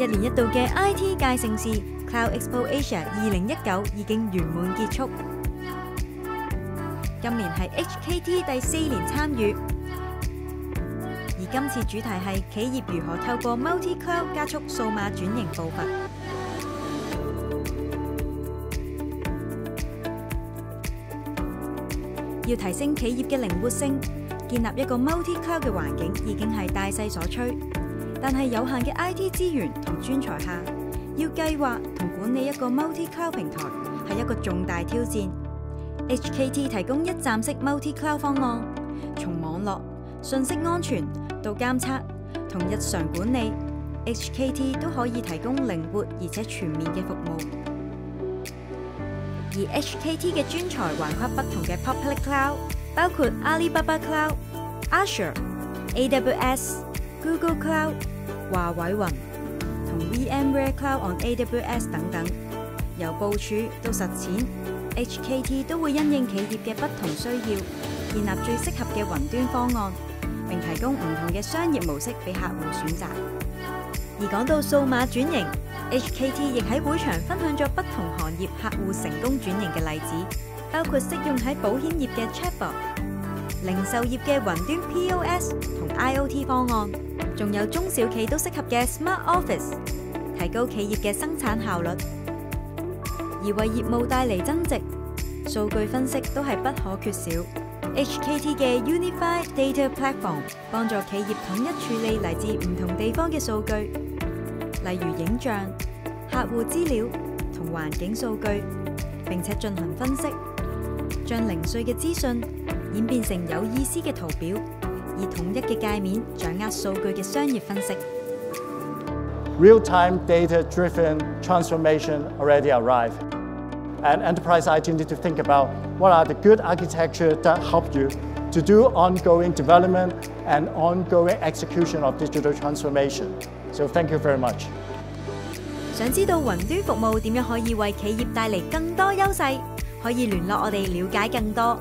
一年一度嘅 IT 界盛事 Cloud Expo Asia 二零一九已經圓滿結束。今年係 HKT 第四年參與，而今次主題係企業如何透過 Multi Cloud 加速數碼轉型步伐。要提升企業嘅靈活性，建立一個 Multi Cloud 嘅環境已經係大勢所趋。但係有限嘅 IT 資源同專才下，要計劃同管理一個 Multi Cloud 平台係一個重大挑戰。HKT 提供一站式 Multi Cloud 方案，從網絡、信息安全到監測同日常管理，HKT 都可以提供靈活而且全面嘅服務。而 HKT 嘅專才橫跨不同嘅 Public Cloud，包括阿里巴巴 Cloud、Azure、AWS、Google Cloud、華為雲同 VMware Cloud on AWS 等等，由部署到實踐，HKT 都會因應企業嘅不同需要，建立最適合嘅雲端方案，並提供唔同嘅商業模式俾客戶選擇。而講到數碼轉型，HKT 亦喺會場分享咗不同行業客戶成功轉型嘅例子，包括適用喺保險業嘅 Chatbot、零售業嘅雲端 POS 同 IOT 方案，仲有中小企都適合嘅 Smart Office，提高企業嘅生產效率，而為業務帶嚟增值，數據分析都係不可缺少。HKT 嘅 Unified Data Platform 幫助企業統一處理嚟自唔同地方嘅數據，例如影像、客戶資料同環境數據，並且進行分析，將零碎嘅資訊演變成有意思嘅圖表，以統一嘅界面掌握數據嘅商業分析。Real-time data-driven transformation already arrived. And enterprise IT need to think about what are the good architecture that help you to do ongoing development and ongoing execution of digital transformation. So thank you very much. 想知道雲端服務點樣可以為企業帶嚟更多優勢，可以聯絡我哋了解更多。